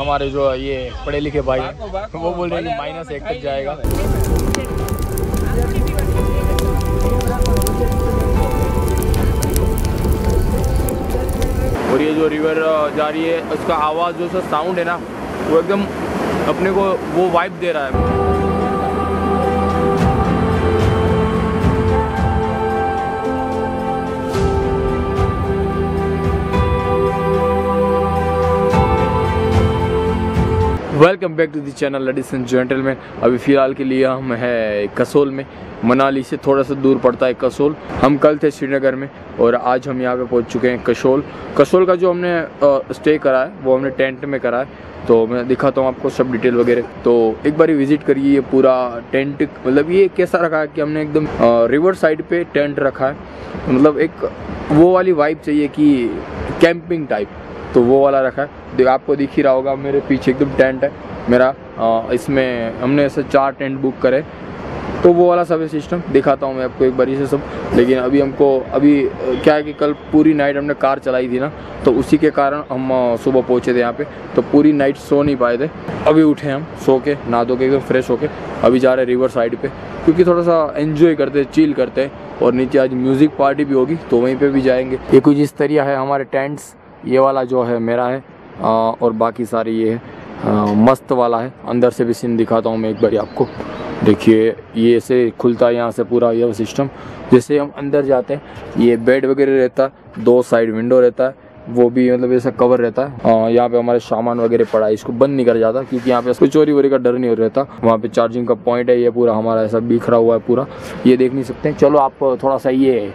हमारे जो ये पढ़े लिखे भाई हैं वो बोल रहे हैं माइनस एक तक जाएगा। और ये जो रिवर जा रही है उसका आवाज़ जो सा साउंड है ना वो एकदम अपने को वो वाइब दे रहा है। Welcome back to the channel ladies and gentleman अभी फ़िलहाल के लिए हम है कसोल में। मनाली से थोड़ा सा दूर पड़ता है कसोल। हम कल थे श्रीनगर में और आज हम यहाँ पे पहुँच चुके हैं कसोल। कसोल का जो हमने अ, स्टे करा है वो हमने टेंट में करा है। तो मैं दिखाता हूँ आपको सब डिटेल वगैरह। तो एक बार विज़िट करिए ये पूरा टेंट मतलब ये कैसा रखा है कि हमने एकदम रिवर साइड पर टेंट रखा है। मतलब एक वो वाली वाइब चाहिए कि कैंपिंग टाइप तो वो वाला रखा है। आपको दिख ही रहा होगा मेरे पीछे एकदम टेंट है। मेरा अ, इसमें हमने ऐसे चार टेंट बुक करे। तो वो वाला सब सिस्टम दिखाता हूँ मैं आपको एक बारी से सब। लेकिन अभी हमको अभी क्या है कि कल पूरी नाइट हमने कार चलाई थी ना तो उसी के कारण हम सुबह पहुँचे थे यहाँ पे। तो पूरी नाइट सो नहीं पाए थे। अभी उठे हम सो के नहा धो के एकदम फ्रेश होके अभी जा रहे रिवर साइड पे। क्योंकि थोड़ा सा एंजॉय करते चिल करते और नीचे आज म्यूज़िक पार्टी भी होगी तो वहीं पर भी जाएँगे। ये कुछ इस तरीका है हमारे टेंट्स ये वाला जो है मेरा है अ, और बाकी सारी ये है अ, मस्त वाला है। अंदर से भी सीन दिखाता हूँ मैं एक बार आपको। देखिए ये ऐसे खुलता है यहाँ से पूरा ये सिस्टम जैसे हम अंदर जाते हैं ये बेड वगैरह रहता है दो साइड विंडो रहता है वो भी मतलब ऐसा कवर रहता है। यहाँ पे हमारे सामान वगैरह पड़ा है इसको बंद नहीं कर जाता क्योंकि यहाँ पे कोई चोरी वोरी का डर नहीं हो रहता। वहाँ पे चार्जिंग का पॉइंट है ये पूरा हमारा ऐसा बिखरा हुआ है पूरा। ये देख नहीं सकते चलो आप थोड़ा सा ये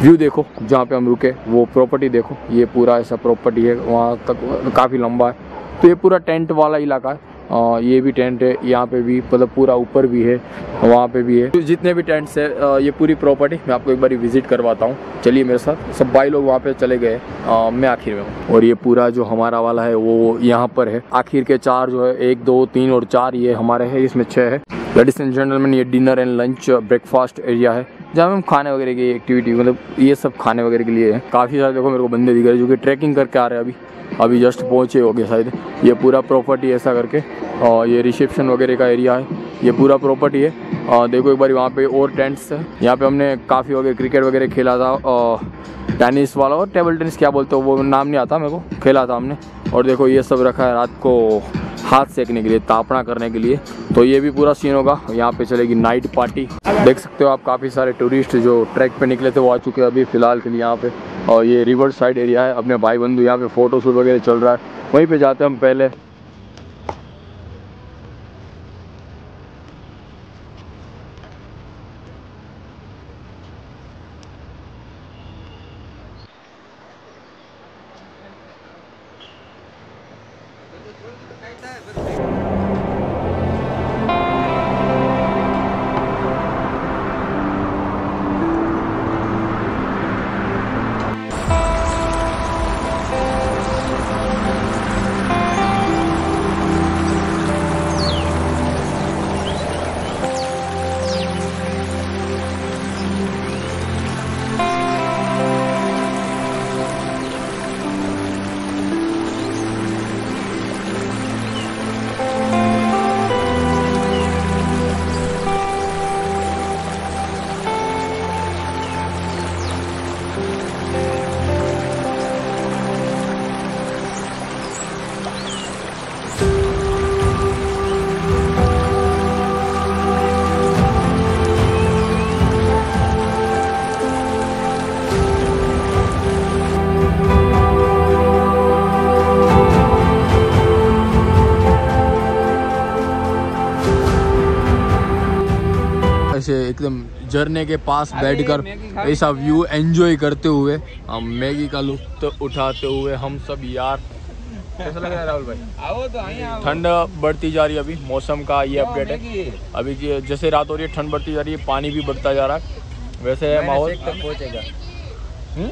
व्यू देखो जहाँ पे हम रुके वो प्रॉपर्टी देखो। ये पूरा ऐसा प्रॉपर्टी है वहाँ तक काफ़ी लंबा है। तो ये पूरा टेंट वाला इलाका है। अ, ये भी टेंट है यहाँ पे भी मतलब पूरा ऊपर भी है वहाँ पे भी है। तो जितने भी टेंट्स है ये पूरी प्रॉपर्टी मैं आपको एक बार विज़िट करवाता हूँ। चलिए मेरे साथ सब भाई लोग वहाँ पे चले गए। अ, मैं आखिर में हूँ। और ये पूरा जो हमारा वाला है वो यहाँ पर है। आखिर के चार जो है एक दो तीन और चार ये हमारे है इसमें छः है। लेडीज़ एंड जेंटलमैन ये dinner and lunch breakfast area है। जहाँ हम खाने वगैरह की एक्टिविटी मतलब ये सब खाने वगैरह के लिए है। काफ़ी सारे देखो मेरे को बंदे दिख रहे जो कि ट्रैकिंग करके आ रहे हैं अभी। अभी जस्ट पहुँचे हो गए शायद। ये पूरा प्रॉपर्टी ऐसा करके, और ये रिसेप्शन वगैरह का एरिया है। ये पूरा प्रॉपर्टी है। और देखो एक बार वहाँ पे और टेंट्स है। यहाँ पे हमने काफ़ी हो क्रिकेट वगैरह खेला था, और टेनिस वाला और टेबल टेनिस क्या बोलते हो, वो नाम नहीं आता मेरे को। खेला था हमने। और देखो ये सब रखा है रात को हाथ सेकने के लिए, तापना करने के लिए। तो ये भी पूरा सीन होगा। यहाँ पे चलेगी नाइट पार्टी देख सकते हो आप काफ़ी सारे टूरिस्ट जो ट्रैक पे निकले थे, वो आ चुके हैं अभी फ़िलहाल के लिए यहाँ पे। और ये रिवर साइड एरिया है, अपने भाई बंधु यहाँ पे फोटोशूट वगैरह चल रहा है। वहीं पे जाते हैं हम पहले। एकदम झरने के पास बैठकर ऐसा व्यू एंजॉय करते हुए हम मैगी का लुत्फ उठाते हुए हम सब यार कैसा लग रहा है राहुल भाई? आओ तो ठंड बढ़ती जा रही है अभी मौसम का ये अपडेट है। अभी जैसे रात हो रही है ठंड बढ़ती जा रही है पानी भी बढ़ता जा रहा है। वैसे है माहौल। पहुंचेगा। हम्म?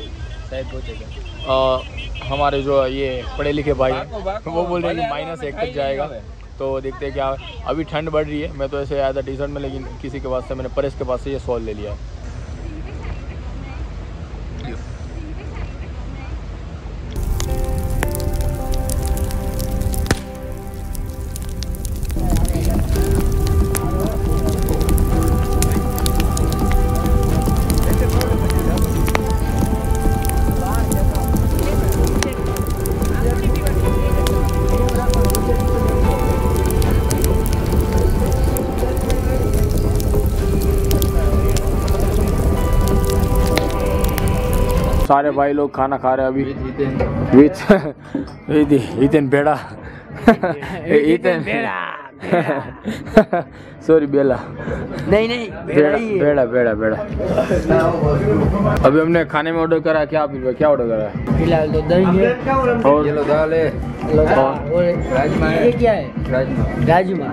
हमारे जो ये पढ़े लिखे भाई वो बोल रहे हैं कि माइनस एक तक जाएगा। तो देखते हैं क्या अभी ठंड बढ़ रही है, मैं तो ऐसे आया था टी शर्ट में, लेकिन किसी के पास से, मैंने परेश के पास से ये सॉल ले लिया है। सारे भाई लोग खाना खा रहे हैं अभी विथ इतन बेड़ा। ईतन सॉरी बेला नहीं नहीं बेड़ा बेड़ा बेड़ा बेड़ा अभी हमने खाने में ऑर्डर करा क्या फिर क्या ऑर्डर करा है? फ़िलहाल तो दही है। और ये दाल है। और राजमा ये क्या है? राजमा। राजमा।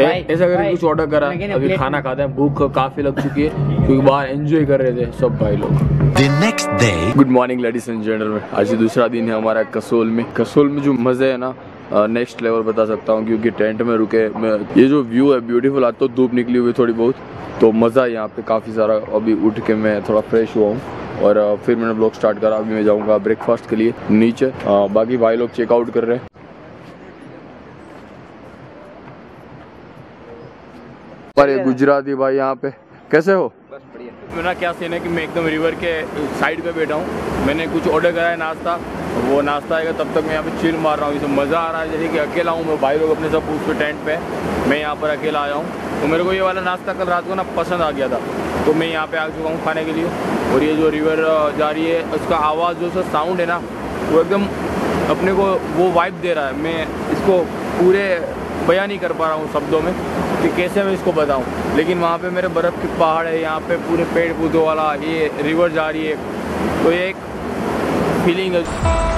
ऐसा करके कुछ ऑर्डर करा। अभी खाना खाते हैं भूख काफ़ी लग चुकी है क्योंकि बाहर एंजॉय कर रहे थे सब भाई लोग। The next day, good morning ladies and gentleman आज दूसरा दिन है हमारा कसोल में। कसोल में जो मज़े है ना नेक्स्ट लेवल बता सकता हूँ क्योंकि टेंट में रुके मैं ये जो व्यू है ब्यूटीफुल आज तो धूप निकली हुई थोड़ी बहुत तो मज़ा है यहाँ पे काफ़ी सारा। अभी उठ के मैं थोड़ा फ्रेश हुआ हूँ और फिर मैंने ब्लॉग स्टार्ट करा अभी मैं जाऊँगा ब्रेकफास्ट के लिए नीचे। अ, बाकी भाई लोग चेकआउट कर रहे हैं। पर गुजराती भाई यहाँ पे कैसे हो? बस बढ़िया। क्या सीन है कि मैं एकदम रिवर के साइड पे बैठा हूँ। मैंने कुछ ऑर्डर करा है नाश्ता वो नाश्ता आएगा, तब तक मैं यहाँ पे चिल मार रहा हूँ। इसे मज़ा आ रहा है, जैसे कि अकेला हूँ मैं, भाई लोग अपने सब उस पे टेंट पे। मैं यहाँ पर अकेला आया हूँ। तो मेरे को ये वाला नाश्ता कल रात को ना पसंद आ गया था। तो मैं यहाँ पे आ चुका हूँ खाने के लिए। और ये जो रिवर जा रही है, उसका आवाज़ जो सा साउंड है ना, वो एकदम अपने को वो वाइब दे रहा है। मैं इसको पूरे बयां नहीं कर पा रहा हूँ शब्दों में कि कैसे मैं इसको बताऊँ। लेकिन वहाँ पे मेरे बर्फ़ के पहाड़ है, यहाँ पे पूरे पेड़ पौधों वाला ये रिवर जा रही है। तो ये एक फीलिंग है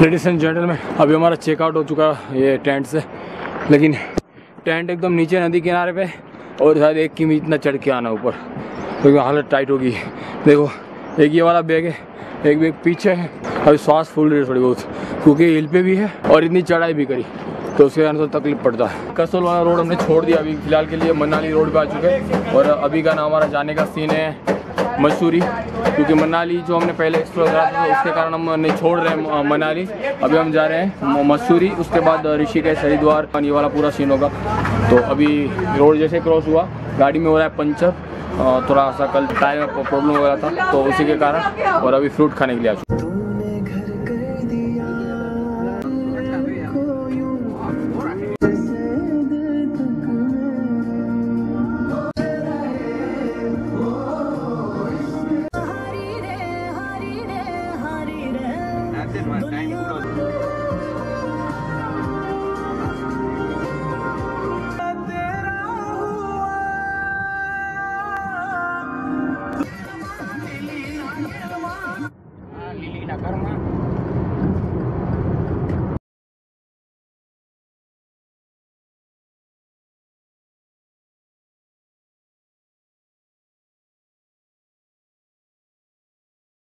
लेडीज़ एंड जेंटलमैन अभी हमारा चेकआउट हो चुका है, ये टेंट से। लेकिन टेंट एकदम नीचे नदी किनारे पे, और शायद एक की इतना चढ़ के आना ऊपर। क्योंकि तो हालत टाइट होगी देखो, एक ये वाला बैग है, एक बैग पीछे है। अभी श्वास फूल रही है थोड़ी बहुत, क्योंकि हिल पे भी है, और इतनी चढ़ाई भी करी तो उसके कारण तो तकलीफ़ पड़ता है। कसोल वाला रोड हमने छोड़ दिया अभी, फ़िलहाल के लिए मनाली रोड पे आ चुके हैं, और अभी का ना हमारा जाने का सीन है। मसूरी, क्योंकि मनाली जो हमने पहले एक्सप्लोर करा था तो उसके कारण हम नहीं छोड़ रहे हैं मनाली। अभी हम जा रहे हैं मसूरी, उसके बाद ऋषिकेश, हरिद्वार ये वाला पूरा सीन होगा। तो अभी रोड जैसे क्रॉस हुआ, गाड़ी में हो रहा है पंचर थोड़ा सा कल टायर प्रॉब्लम हो गया था तो उसी के कारण, और अभी फ्रूट खाने के लिए आ चुके